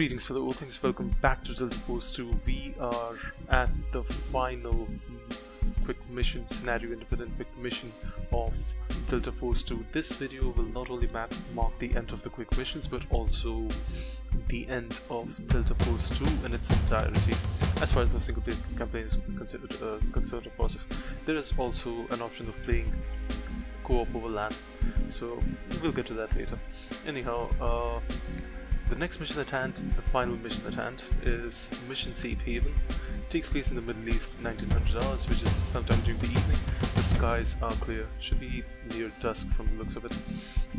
Greetings fellow things, welcome back to Delta Force 2. We are at the final quick mission, scenario independent quick mission of Delta Force 2. This video will not only mark the end of the quick missions but also the end of Delta Force 2 in its entirety. As far as the single player campaign is considered, uh, concerned of course. There is also an option of playing co-op over LAN, so we'll get to that later. Anyhow, uh, the next mission at hand, the final mission at hand, is Mission Safe Haven. It takes place in the Middle East, 1900 hours, which is sometime during the evening. The skies are clear, should be near dusk from the looks of it.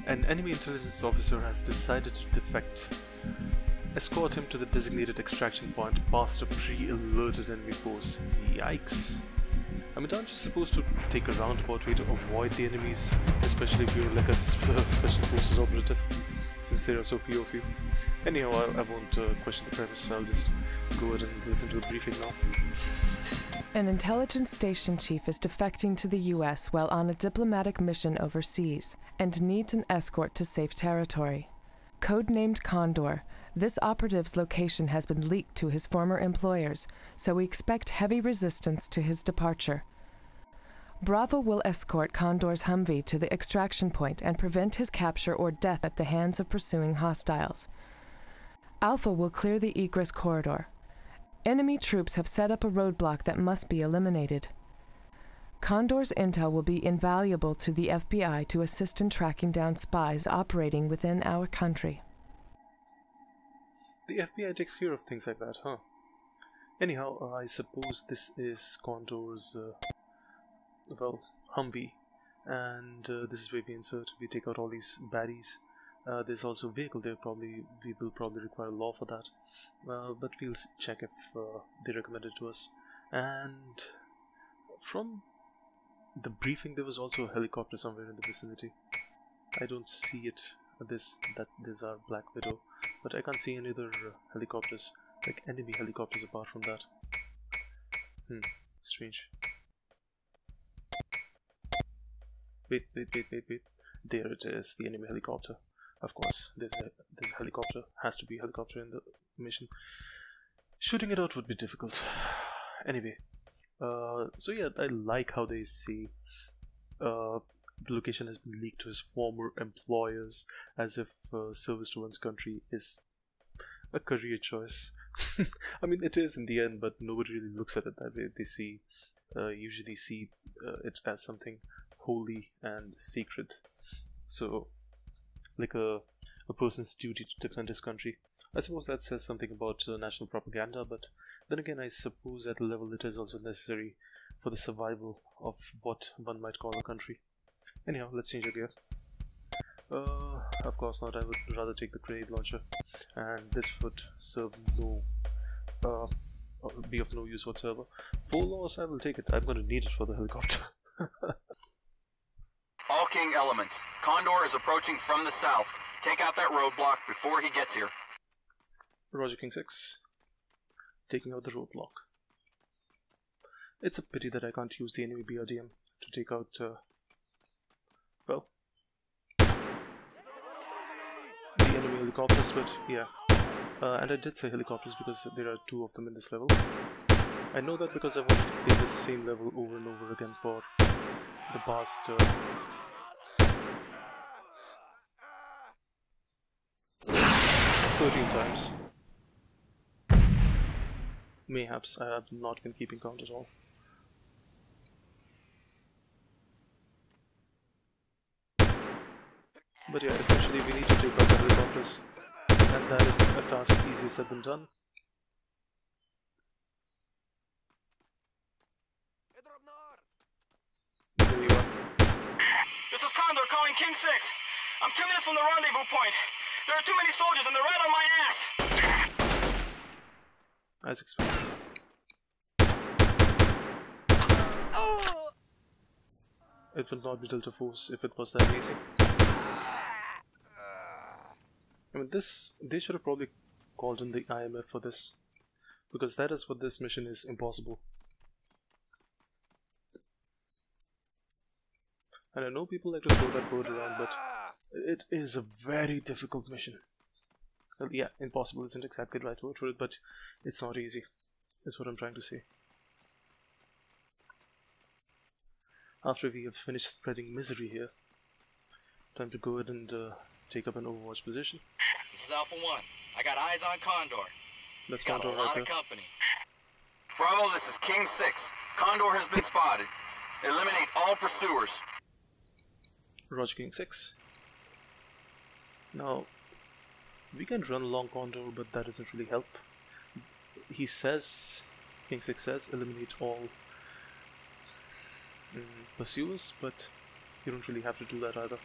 An enemy intelligence officer has decided to defect. Escort him to the designated extraction point past a pre-alerted enemy force. Yikes. I mean, aren't you supposed to take a roundabout way to avoid the enemies, especially if you're like a special forces operative? Since there are so few of you. Anyhow, I, I won't uh, question the premise, I'll just go ahead and listen to the briefing now. An intelligence station chief is defecting to the US while on a diplomatic mission overseas and needs an escort to safe territory. Codenamed Condor, this operative's location has been leaked to his former employers, so we expect heavy resistance to his departure. Bravo will escort Condor's Humvee to the extraction point and prevent his capture or death at the hands of pursuing hostiles. Alpha will clear the egress corridor. Enemy troops have set up a roadblock that must be eliminated. Condor's intel will be invaluable to the FBI to assist in tracking down spies operating within our country. The FBI takes care of things like that, huh? Anyhow, I suppose this is Condor's uh, well Humvee. And uh, this is where we insert we take out all these baddies. Uh, there's also vehicle there probably we will probably require a law for that. Uh, but we'll check if uh, they recommend it to us. And from the briefing there was also a helicopter somewhere in the vicinity. I don't see it this that these are Black Widow. But I can't see any other uh, helicopters like enemy helicopters apart from that. Hmm strange Wait, wait, wait, wait, wait. There it is, the enemy helicopter. Of course, there's a, there's a helicopter. Has to be a helicopter in the mission. Shooting it out would be difficult. Anyway, uh, so yeah, I like how they say uh, the location has been leaked to his former employers as if uh, service to one's country is a career choice. I mean, it is in the end, but nobody really looks at it that way. They see, uh, usually see uh, it as something holy and sacred. So, like a, a person's duty to defend his country. I suppose that says something about uh, national propaganda, but then again, I suppose at a level it is also necessary for the survival of what one might call a country. Anyhow, let's change our gear. Uh, of course not, I would rather take the grenade launcher, and this would serve no, uh, be of no use whatsoever. Full loss, I will take it, I'm gonna need it for the helicopter. King elements. Condor is approaching from the south. Take out that roadblock before he gets here. Roger King 6. Taking out the roadblock. It's a pity that I can't use the enemy BRDM to take out, uh, well, the enemy helicopters, but yeah. Uh, and I did say helicopters because there are two of them in this level. I know that because I wanted to play the same level over and over again for the past uh, 13 times. Mayhaps I have not been keeping count at all. But yeah, essentially we need to take out the helicopters, and that is a task easier said than done. There you are. This is Condor calling King 6. I'm two minutes from the rendezvous point. There are too many soldiers and they're right on my ass! As expected. Oh. It would not be Delta Force if it was that easy. I mean, this, they should have probably called in the IMF for this. Because that is what this mission is, impossible. And I know people like to throw that word around, but it is a very difficult mission. Well, yeah, impossible isn't exactly the right word for it, but it's not easy. Is what I'm trying to say. After we have finished spreading misery here, time to go ahead and uh, take up an Overwatch position. This is Alpha 1. I got eyes on Condor. Let's Got a counter lot right there. of company. Bravo, this is King 6. Condor has been spotted. Eliminate all pursuers. Roger King 6. Now, we can run along Condor, but that doesn't really help. He says, King 6 says, eliminate all mm, pursuers, but you don't really have to do that either.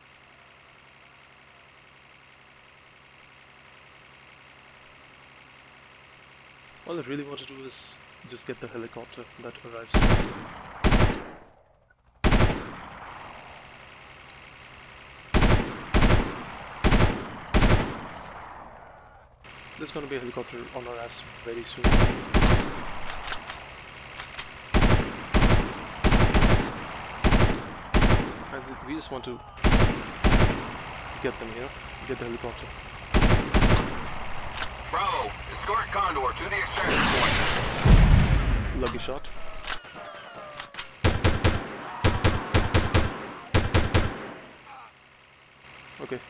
All I really want to do is just get the helicopter that arrives. There's gonna be a helicopter on our ass very soon. We just want to get them here, get the helicopter. Bravo, escort Condor to the extraction point. Lucky shot. Okay,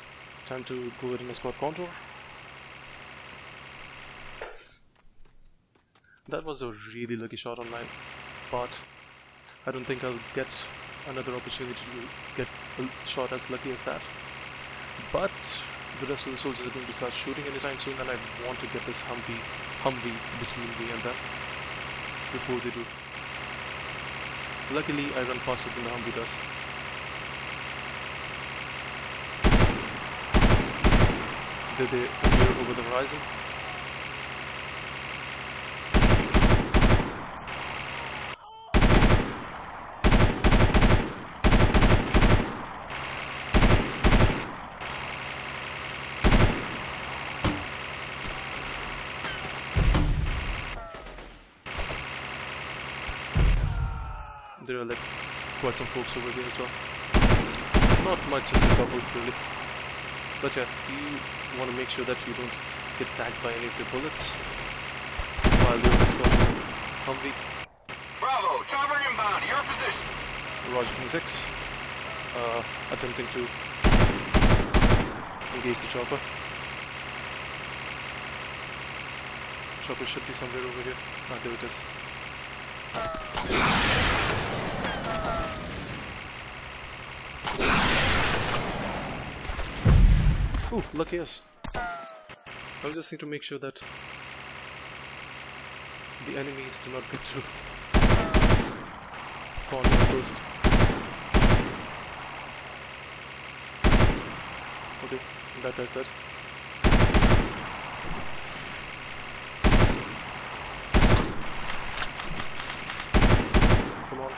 time to go ahead and escort Condor. That was a really lucky shot on my part. I don't think I'll get another opportunity to get a shot as lucky as that. But the rest of the soldiers are going to start shooting anytime soon and I want to get this Humvee, Humvee between me and them before they do. Luckily, I run faster than the Humvee does. Did they appear over the horizon? There are like quite some folks over here as well. Not much, just a couple really. But yeah, you want to make sure that you don't get tagged by any of the bullets while you're escorting Humvee. Bravo, chopper inbound, your position. Roger King 6 uh, attempting to engage the chopper. Chopper should be somewhere over here. Ah, there it is. Ooh, lucky us. I just need to make sure that the enemies do not get to corner first. Okay, that does that. Come on,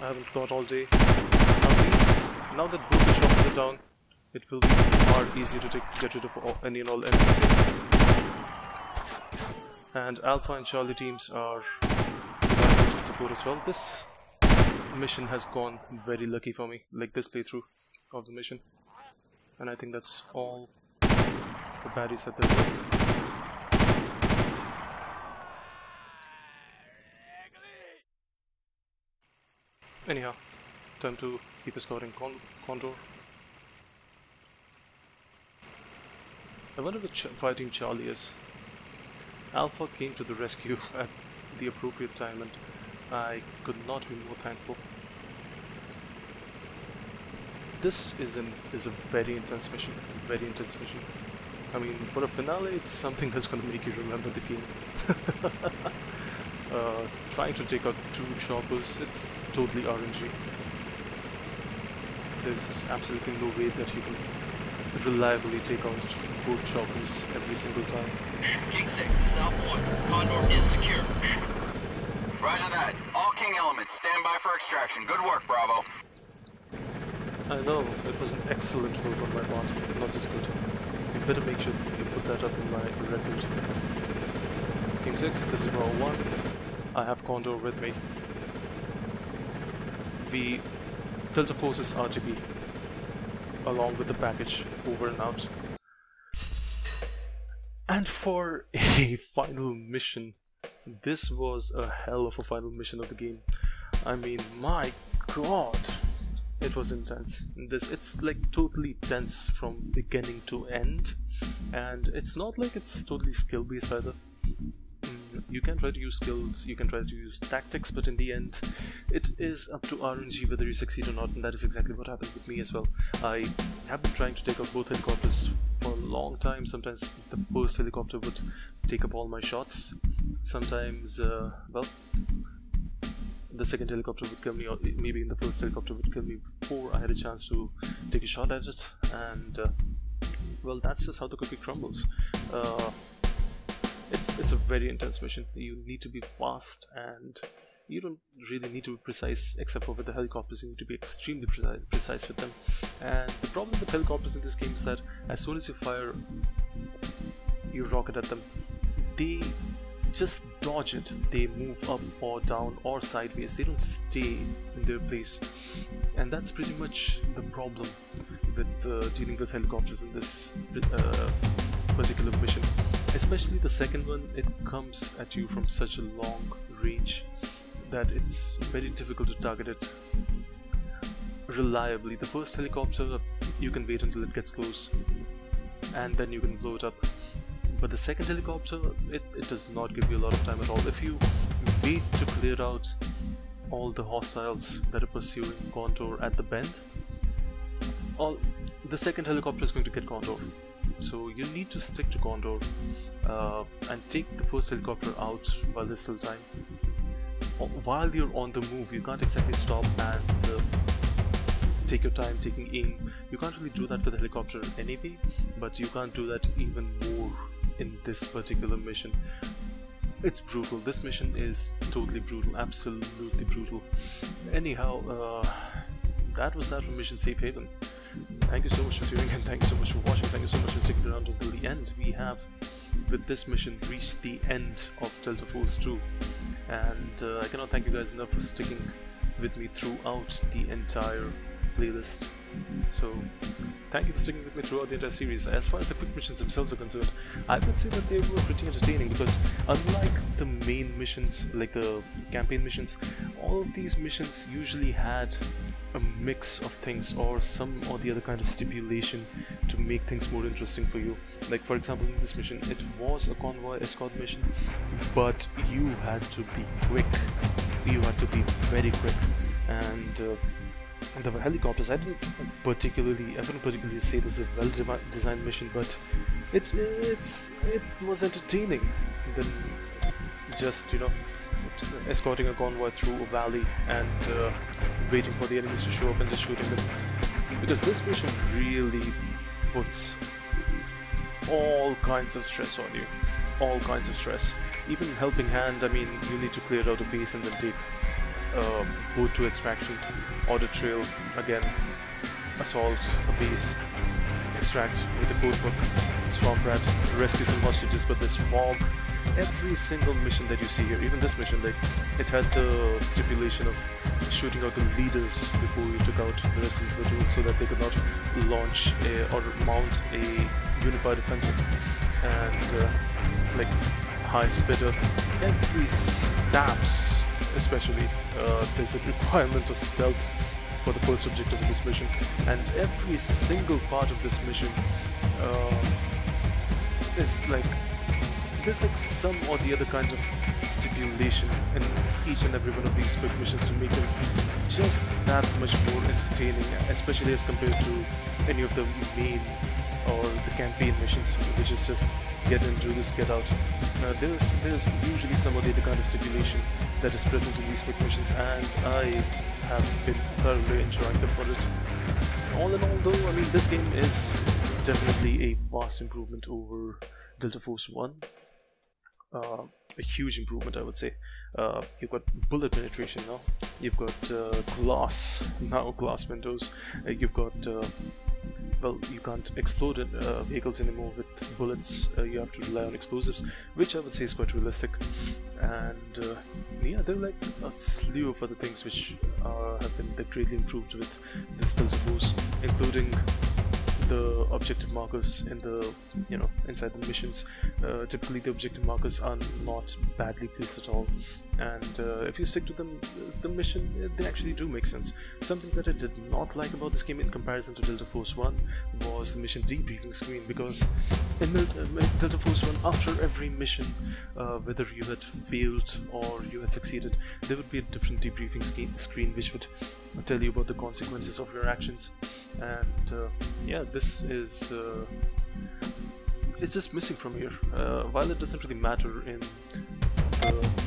I haven't got all day. Now these, now that both the choppers are down, it will be far easier to take, get rid of all, any and all enemies. And Alpha and Charlie teams are with support as well. This mission has gone very lucky for me, like this playthrough of the mission. And I think that's all the baddies that there were. Anyhow, time to keep escorting Con Condor. I wonder which fighting Charlie is. Alpha came to the rescue at the appropriate time and I could not be more thankful. This is an is a very intense mission, very intense mission. I mean, for a finale, it's something that's gonna make you remember the game. uh, trying to take out two choppers, it's totally RNG. There's absolutely no way that you can reliably take out both choppers every single time. King 6, this is Alpha 1. Condor is secure. Roger that. All King elements, stand by for extraction. Good work, Bravo. I know, it was an excellent work on my part, not just good. You better make sure you put that up in my record. King 6, this is Raw 1. I have Condor with me. The Delta Forces RTB, along with the package, over and out. And for a final mission, this was a hell of a final mission of the game. I mean, my god, it was intense. This it's like totally tense from beginning to end, and it's not like it's totally skill based either. You can try to use skills, you can try to use tactics, but in the end, it is up to RNG whether you succeed or not, and that is exactly what happened with me as well. I have been trying to take out both helicopters for a long time. Sometimes the first helicopter would take up all my shots. Sometimes, uh, well, the second helicopter would kill me, or maybe in the first helicopter would kill me before I had a chance to take a shot at it. And uh, well, that's just how the cookie crumbles. Uh, it's it's a very intense mission. You need to be fast, and you don't really need to be precise, except for with the helicopters. You need to be extremely precise, precise with them. And the problem with helicopters in this game is that as soon as you fire your rocket at them, they just dodge it. They move up or down or sideways. They don't stay in their place, and that's pretty much the problem with uh, dealing with helicopters in this uh, particular mission. Especially the second one, it comes at you from mm-hmm. such a long range that it's very difficult to target it reliably. The first helicopter, you can wait until it gets close, and then you can blow it up but the second helicopter it, it does not give you a lot of time at all if you wait to clear out all the hostiles that are pursuing Condor at the bend all the second helicopter is going to get Condor so you need to stick to Condor uh, and take the first helicopter out while there's still time while you're on the move you can't exactly stop and uh, take your time taking aim you can't really do that with a helicopter anyway but you can't do that even more in this particular mission. It's brutal. This mission is totally brutal, absolutely brutal. Anyhow, uh, that was that from Mission Safe Haven. Thank you so much for tuning in, thank you so much for watching, thank you so much for sticking around until the end. We have, with this mission, reached the end of Delta Force 2. And uh, I cannot thank you guys enough for sticking with me throughout the entire playlist. So, thank you for sticking with me throughout the entire series. As far as the quick missions themselves are concerned, I would say that they were pretty entertaining because, unlike the main missions, like the campaign missions, all of these missions usually had a mix of things or some or the other kind of stipulation to make things more interesting for you. Like, for example, in this mission, it was a convoy escort mission, but you had to be quick. You had to be very quick, and uh, and the helicopters I didn't particularly I wouldn't particularly say this is a well designed mission but it it's it was entertaining than just you know escorting a convoy through a valley and uh, waiting for the enemies to show up and just shooting them. Because this mission really puts all kinds of stress on you. All kinds of stress. Even helping hand I mean you need to clear out a base and then take uh, boat to extraction, order trail, again, assault a base, extract with the code book, swamp rat, rescue some hostages, but this fog, every single mission that you see here, even this mission, like, it had the stipulation of shooting out the leaders before you took out the rest of the platoon so that they could not launch a, or mount a unified offensive. And, uh, like, high spitter, every stabs especially uh, there's a requirement of stealth for the first objective of this mission. And every single part of this mission uh, is like there's like some or the other kind of stipulation in each and every one of these quick missions to make them just that much more entertaining especially as compared to any of the main or the campaign missions which is just get in, do this, get out. Uh, there's there's usually some of the kind of stipulation that is present in these quick missions, and I have been thoroughly enjoying them for it. All in all, though, I mean, this game is definitely a vast improvement over Delta Force 1. Uh, a huge improvement, I would say. Uh, you've got bullet penetration now. You've got uh, glass now, glass windows. Uh, you've got uh, well, you can't explode uh, vehicles anymore with bullets. Uh, you have to rely on explosives, which I would say is quite realistic. And uh, yeah, there are like a slew of other things which uh, have been greatly improved with this Delta Force, including the objective markers in the you know inside the missions uh, typically the objective markers are not badly placed at all and uh, if you stick to them the mission they actually do make sense. Something that I did not like about this game in comparison to Delta Force 1 was the mission debriefing screen because in Delta Force 1 after every mission uh, whether you had failed or you had succeeded there would be a different debriefing screen which would tell you about the consequences of your actions. And uh, yeah this is uh, it's just missing from here. Uh, while it doesn't really matter in the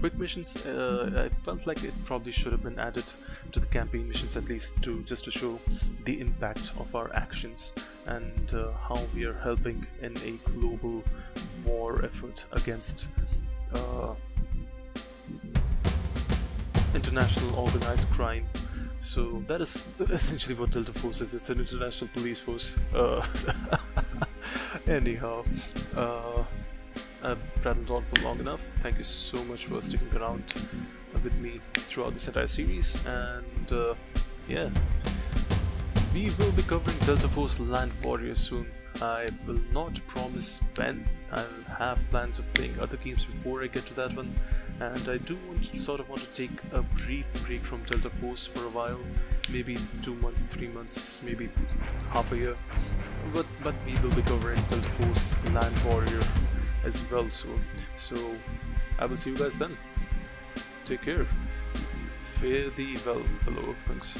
quick missions uh, I felt like it probably should have been added to the campaign missions at least to just to show the impact of our actions and uh, how we are helping in a global war effort against uh, international organized crime so that is essentially what Delta Force is. It's an international police force. Uh, anyhow, uh, I've rattled on for long enough. Thank you so much for sticking around with me throughout this entire series. And uh, yeah, we will be covering Delta Force Land Warrior soon. I will not promise when. I'll have plans of playing other games before I get to that one. And I do want sort of want to take a brief break from Delta Force for a while. Maybe two months, three months, maybe half a year. But, but we will be covering Delta Force Land Warrior as well soon. So I will see you guys then. Take care. Fare thee well, fellow Thanks.